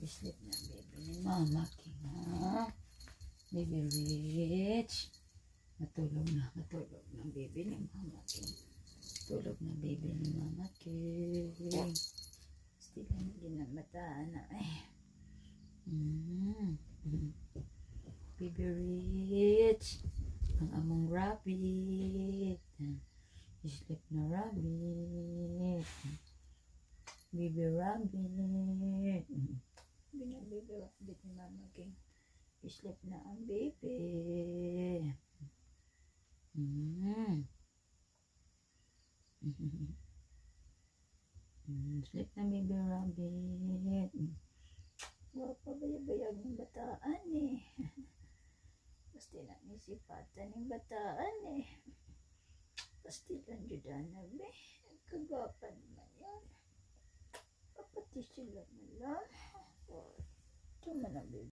Sleep na baby ni mama king ha. Baby rich. Matulog na, matulog na baby ni mama king. Tulog na baby ni mama king. Still na ginamataan na eh. Mm. Baby rich. Ang among rabbit. Sleep na rabbit. Baby rabbit. Baby rabbit ni Mama King. Sleep na ang baby. Mm. Mm, Sleep na baby rabbit. Wala pa bayag ng bataan eh. Basta na nisipatan ng bataan eh. Basta lang judan na be. Kagapan man yan. Kapati sila na lang. Oh, Ito man ang baby.